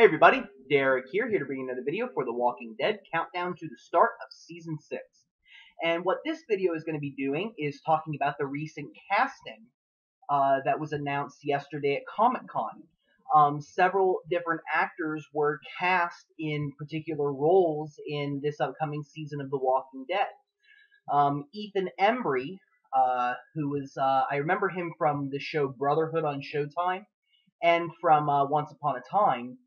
Hey everybody, Derek here, here to bring another video for The Walking Dead Countdown to the start of Season 6. And what this video is going to be doing is talking about the recent casting uh, that was announced yesterday at Comic Con. Um, several different actors were cast in particular roles in this upcoming season of The Walking Dead. Um, Ethan Embry, uh, who was, uh, I remember him from the show Brotherhood on Showtime, and from uh, Once Upon a Time,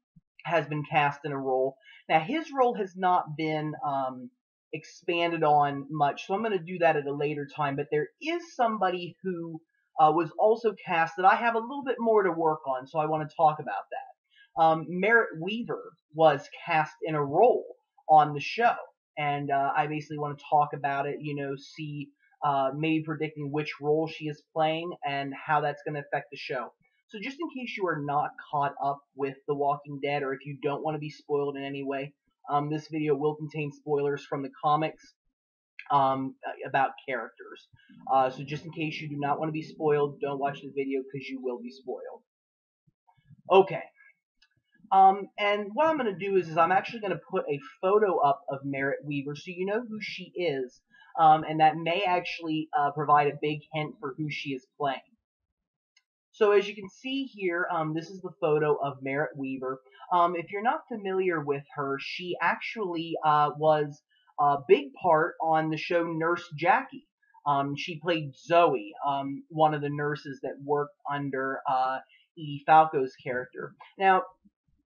has been cast in a role. Now, his role has not been um, expanded on much, so I'm going to do that at a later time. But there is somebody who uh, was also cast that I have a little bit more to work on, so I want to talk about that. Um, Merritt Wever was cast in a role on the show, and uh, I basically want to talk about it, you know, see uh, maybe predicting which role she is playing and how that's going to affect the show. So just in case you are not caught up with The Walking Dead, or if you don't want to be spoiled in any way, um, this video will contain spoilers from the comics um, about characters. Uh, so just in case you do not want to be spoiled, don't watch the video because you will be spoiled. Okay. Um, and what I'm going to do is, is I'm actually going to put a photo up of Merritt Wever so you know who she is, um, and that may actually uh, provide a big hint for who she is playing. So as you can see here, um, this is the photo of Merritt Wever. Um, if you're not familiar with her, she actually uh, was a big part on the show Nurse Jackie. Um, she played Zoe, um, one of the nurses that worked under uh, Edie Falco's character. Now,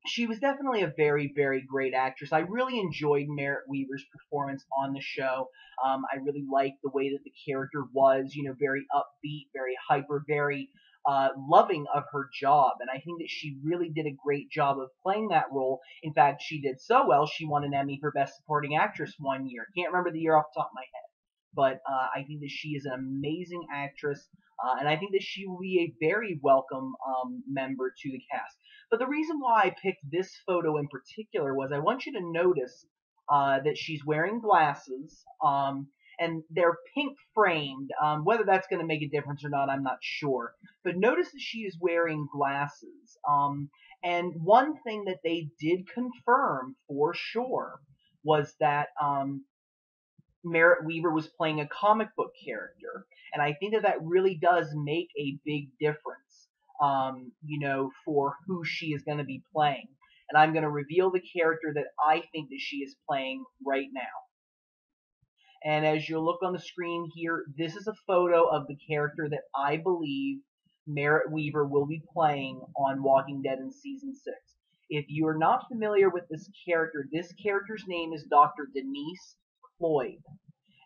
she was definitely a very, very great actress. I really enjoyed Merritt Wever's performance on the show. Um, I really liked the way that the character was, you know, very upbeat, very hyper, very uh, loving of her job. And I think that she really did a great job of playing that role. In fact, she did so well, she won an Emmy for Best Supporting Actress one year. Can't remember the year off the top of my head. But uh, I think that she is an amazing actress, uh, and I think that she will be a very welcome um, member to the cast. But the reason why I picked this photo in particular was I want you to notice uh, that she's wearing glasses. Um, and they're pink framed. Um, whether that's going to make a difference or not, I'm not sure. But notice that she is wearing glasses. Um, and one thing that they did confirm for sure was that um, Merritt Wever was playing a comic book character, and I think that that really does make a big difference. Um, you know, for who she is going to be playing. And I'm going to reveal the character that I think that she is playing right now. And as you'll look on the screen here, this is a photo of the character that I believe Merritt Wever will be playing on Walking Dead in Season 6. If you are not familiar with this character, this character's name is Dr. Denise Cloyd.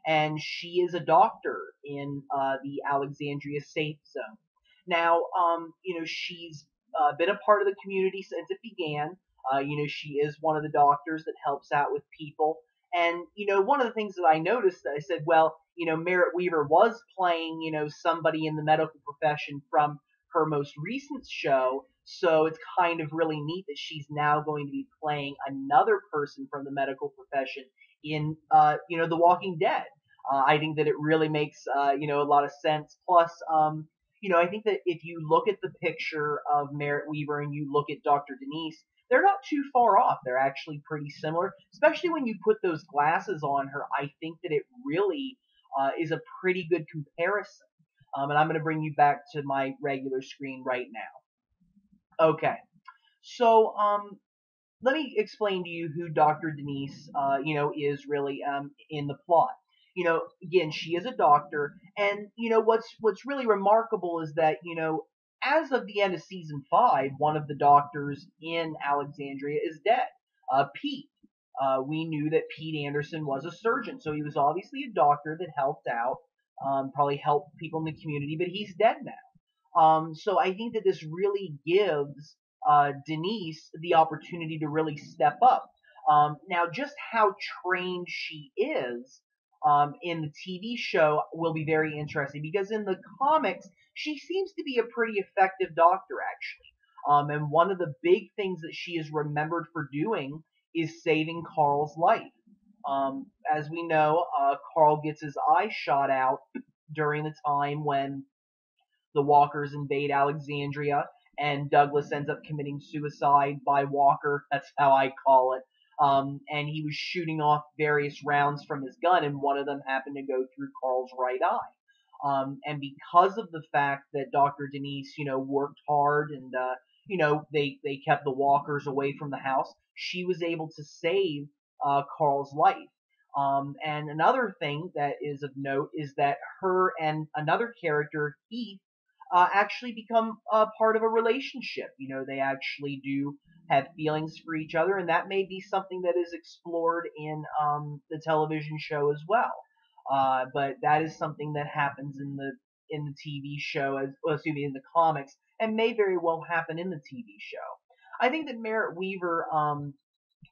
And she is a doctor in uh, the Alexandria Safe Zone. Now, um, you know, she's uh, been a part of the community since it began. Uh, you know, she is one of the doctors that helps out with people. And, you know, one of the things that I noticed, that I said, well, you know, Merritt Wever was playing, you know, somebody in the medical profession from her most recent show. So it's kind of really neat that she's now going to be playing another person from the medical profession in, uh, you know, The Walking Dead. Uh, I think that it really makes, uh, you know, a lot of sense. Plus, um, you know, I think that if you look at the picture of Merritt Wever and you look at Dr. Denise, they're not too far off. They're actually pretty similar, especially when you put those glasses on her. I think that it really uh, is a pretty good comparison. Um, and I'm going to bring you back to my regular screen right now. Okay, so um, let me explain to you who Dr. Denise, uh, you know, is really um, in the plot. You know, again, she is a doctor, and you know what's what's really remarkable is that you know as of the end of season five, one of the doctors in Alexandria is dead. Uh, Pete. Uh, we knew that Pete Anderson was a surgeon, so he was obviously a doctor that helped out, um, probably helped people in the community, but he's dead now. Um, so I think that this really gives uh, Denise the opportunity to really step up. Um, now, just how trained she is um, in the TV show will be very interesting because in the comics, she seems to be a pretty effective doctor, actually. Um, and one of the big things that she is remembered for doing is saving Carl's life. Um, as we know, uh, Carl gets his eye shot out during the time when the walkers invade Alexandria and Douglas ends up committing suicide by Walker. That's how I call it. Um, and he was shooting off various rounds from his gun, and one of them happened to go through Carl's right eye. Um, and because of the fact that Dr. Denise, you know, worked hard and, uh, you know, they, they kept the walkers away from the house, she was able to save uh, Carl's life. Um, and another thing that is of note is that her and another character, Heath, uh, actually become a part of a relationship. You know, they actually do have feelings for each other, and that may be something that is explored in um, the television show as well. Uh, but that is something that happens in the in the TV show, as well, excuse me, in the comics, and may very well happen in the TV show. I think that Merritt Wever, um,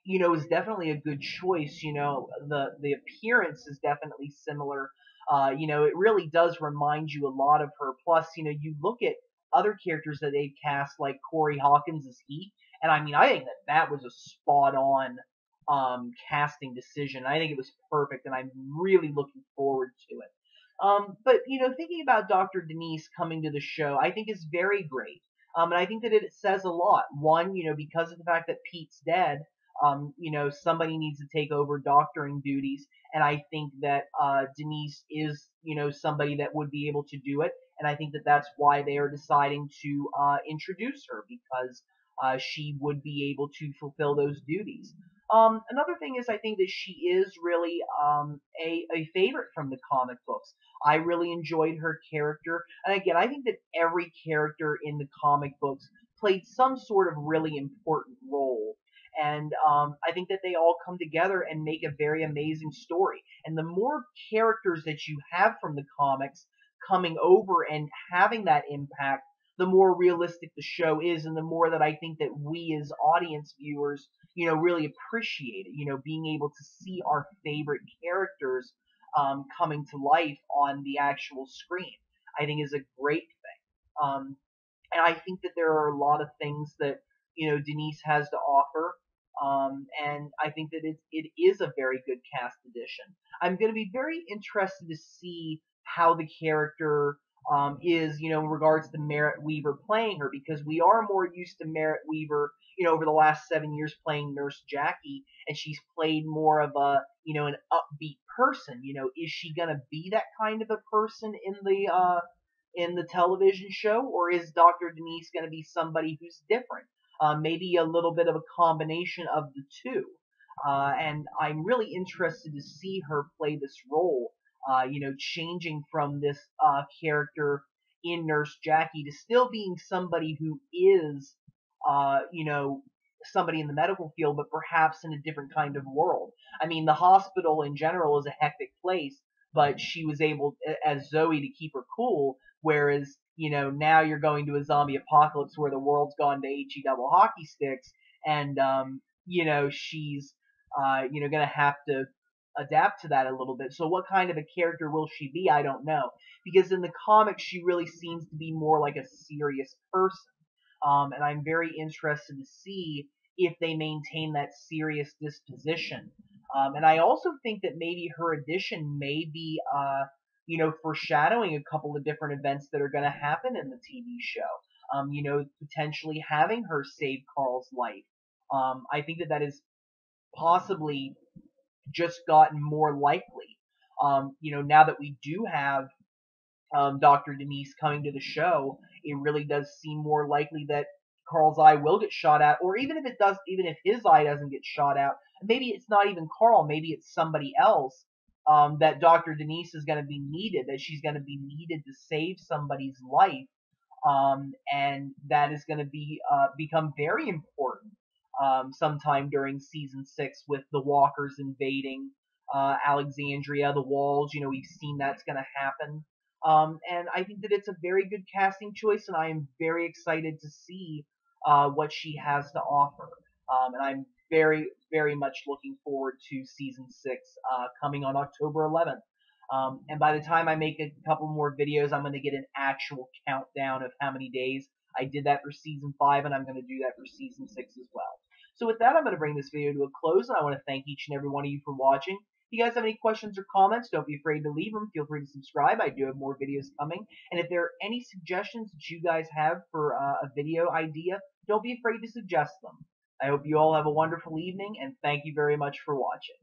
you know, is definitely a good choice. You know, the the appearance is definitely similar. Uh, you know, it really does remind you a lot of her. Plus, you know, you look at other characters that they've cast, like Corey Hawkins as Heath, and I mean, I think that that was a spot on um, casting decision. I think it was perfect, and I'm really looking forward to it. Um, but you know, thinking about Dr. Denise coming to the show, I think is very great. Um, and I think that it says a lot. One, you know, because of the fact that Pete's dead, um, you know, somebody needs to take over doctoring duties, and I think that uh, Denise is, you know, somebody that would be able to do it. And I think that that's why they are deciding to uh, introduce her because uh, she would be able to fulfill those duties. Um, another thing is I think that she is really um, a, a favorite from the comic books. I really enjoyed her character. And again, I think that every character in the comic books played some sort of really important role. And um, I think that they all come together and make a very amazing story. And the more characters that you have from the comics coming over and having that impact, the more realistic the show is and the more that I think that we as audience viewers, you know, really appreciate it. You know, being able to see our favorite characters um, coming to life on the actual screen, I think is a great thing. Um, and I think that there are a lot of things that, you know, Denise has to offer. Um, and I think that it, it is a very good cast addition. I'm going to be very interested to see how the character um, is, you know, in regards to Merritt Wever playing her, because we are more used to Merritt Wever, you know, over the last seven years playing Nurse Jackie, and she's played more of a, you know, an upbeat person. You know, is she gonna be that kind of a person in the uh, in the television show, or is Dr. Denise gonna be somebody who's different? Uh, maybe a little bit of a combination of the two. Uh, and I'm really interested to see her play this role uh, you know, changing from this uh, character in Nurse Jackie to still being somebody who is, uh, you know, somebody in the medical field, but perhaps in a different kind of world. I mean, the hospital in general is a hectic place, but she was able, as Zoe, to keep her cool, whereas, you know, now you're going to a zombie apocalypse where the world's gone to HE double hockey sticks, and, um, you know, she's, uh, you know, gonna have to adapt to that a little bit. So what kind of a character will she be? I don't know. Because in the comics, she really seems to be more like a serious person. Um, and I'm very interested to see if they maintain that serious disposition. Um, and I also think that maybe her addition may be, uh, you know, foreshadowing a couple of different events that are going to happen in the TV show. Um, you know, potentially having her save Carl's life. Um, I think that that is possibly just gotten more likely. Um, you know, now that we do have um, Dr. Denise coming to the show, it really does seem more likely that Carl's eye will get shot at, or even if it does, even if his eye doesn't get shot out, maybe it's not even Carl, maybe it's somebody else. Um, that Dr. Denise is going to be needed, that she's going to be needed to save somebody's life, um, and that is going to be uh, become very important um, sometime during season six with the Walkers invading uh, Alexandria, the walls. You know, we've seen that's going to happen. Um, and I think that it's a very good casting choice, and I am very excited to see uh, what she has to offer. Um, and I'm very, very much looking forward to season six uh, coming on October 11th. Um, and by the time I make a couple more videos, I'm going to get an actual countdown of how many days. I did that for season five, and I'm going to do that for season six as well. With that, I'm going to bring this video to a close, and I want to thank each and every one of you for watching. If you guys have any questions or comments, don't be afraid to leave them. Feel free to subscribe. I do have more videos coming. And if there are any suggestions that you guys have for uh, a video idea, don't be afraid to suggest them. I hope you all have a wonderful evening, and thank you very much for watching.